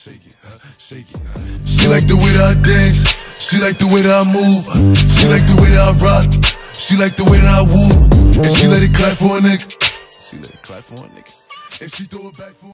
Shake it. Shake it. She like the way that I dance. She like the way that I move. She like the way that I rock. She like the way that I woo. And she let it clap for a nigga. She let it clap for a nigga. And she throw it back for